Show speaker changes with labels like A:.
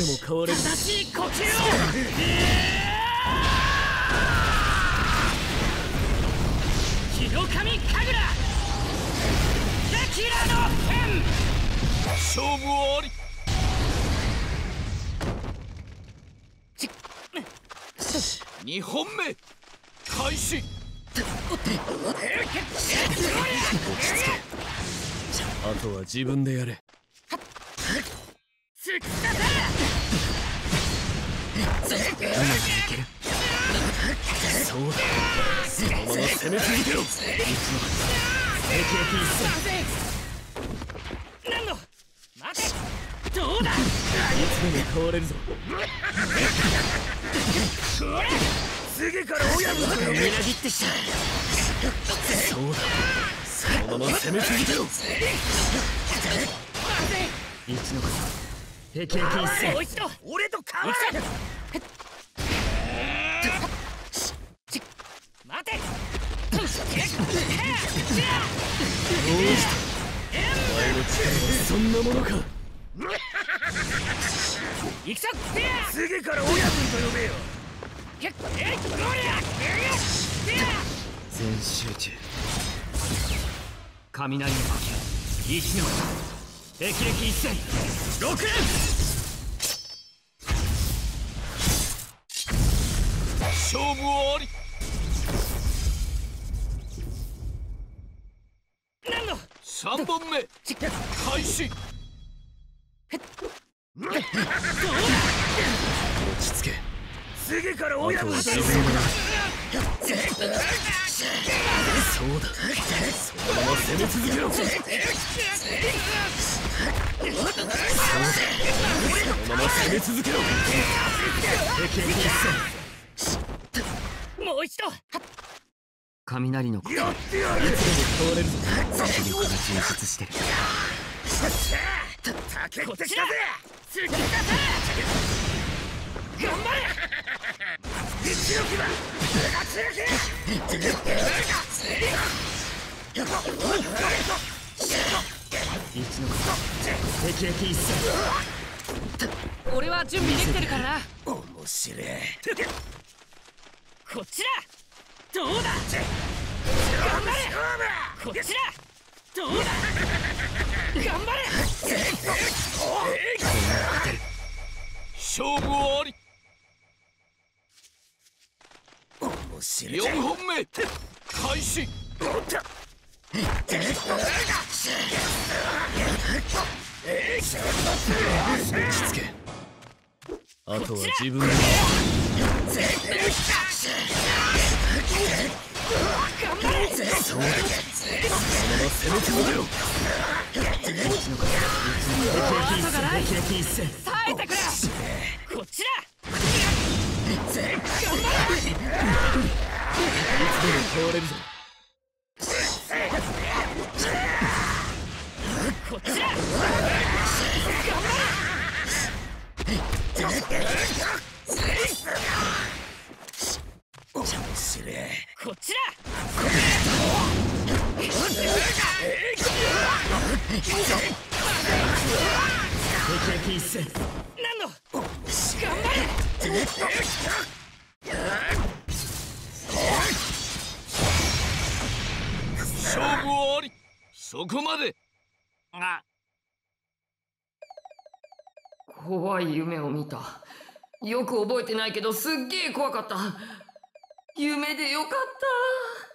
A: でも変われる
B: 正しい呼吸を広神神楽テキラの剣。
C: 勝負あり二本目開始
A: あとは自分でやれそうだ。そのまま攻め続けろ
B: せ何の待てどうだ
A: いつのこと平気平気一戦
B: もう一度俺と変われ待て
A: どうしたお前の力はそんなものか
B: 行くぞ次から親分と呼べよ
A: 全集中
B: 雷の呼吸一の霹靂一戦六連
C: 勝負あり。
B: 何の
C: 三本目開始
A: 落ち着け
B: 次から親分と呼
A: 自攻め続けろそうだそのまま攻め続けろ霹靂一戦
B: べもう一度。
A: 雷のこといつでも変われるぞ
B: 実力が充実してる竹ってきたぜ次だぜ頑張れ実力だ強け
A: 一のこと霹靂一戦
B: 俺は準備できてるからな。面白い。こっちだどうだ？頑張れ。こっちだどうだ？頑張れ。
C: 勝負あり。
B: 面白い
C: 四本目開始
A: 落ち着けあとは自分でそうだその攻め続けろ霹靂一戦
B: 耐えてくれこっちだ
A: いつでも変われる。ぞ
B: こっちだの頑張れ。
C: 勝負あり。そこまで。
B: あ
D: 怖い夢を見た。よく覚えてないけどすっげえ怖かった夢でよかった。